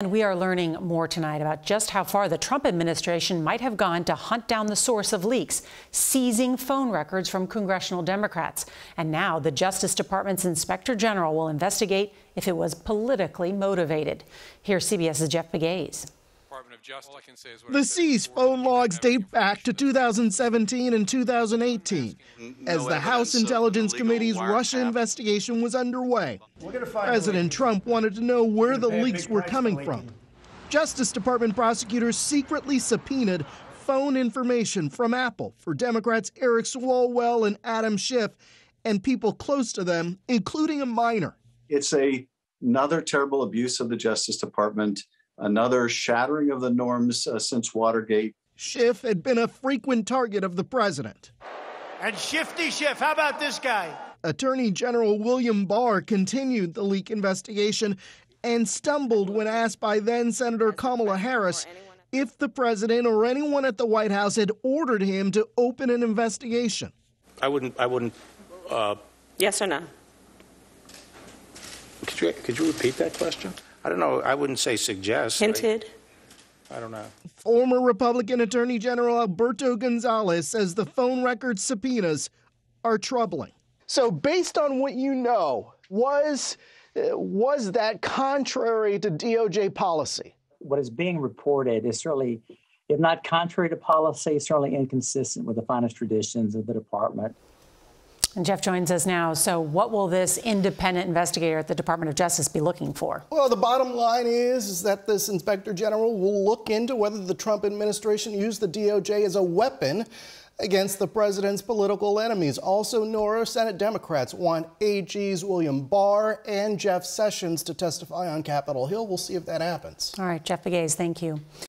And we are learning more tonight about just how far the Trump administration might have gone to hunt down the source of leaks, seizing phone records from congressional Democrats. And now the Justice Department's inspector general will investigate if it was politically motivated. Here's CBS's Jeff Pegues. The seized phone logs date back to 2017 and 2018 as the House Intelligence Committee's Russia investigation was underway. President Trump wanted to know where the leaks were coming from. Justice Department prosecutors secretly subpoenaed phone information from Apple for Democrats Eric Swalwell and Adam Schiff and people close to them, including a minor. It's a, another terrible abuse of the Justice Department another shattering of the norms uh, since Watergate. Schiff had been a frequent target of the president. And Shifty Schiff, how about this guy? Attorney General William Barr continued the leak investigation and stumbled when asked by then Senator Kamala Harris if the president or anyone at the White House had ordered him to open an investigation. I wouldn't. I wouldn't. Uh, yes or no? Could you could you repeat that question? I don't know. I wouldn't say suggest. Hinted. I, I don't know. Former Republican Attorney General Alberto Gonzales says the phone record subpoenas are troubling. So, based on what you know, was uh, was that contrary to DOJ policy? What is being reported is certainly, if not contrary to policy, certainly inconsistent with the finest traditions of the department. And Jeff joins us now. So, what will this independent investigator at the Department of Justice be looking for? Well, the bottom line is, is that this inspector general will look into whether the Trump administration used the DOJ as a weapon against the president's political enemies. Also, Norah, Senate Democrats want AGs William Barr and Jeff Sessions to testify on Capitol Hill. We'll see if that happens. All right, Jeff Pegues, thank you.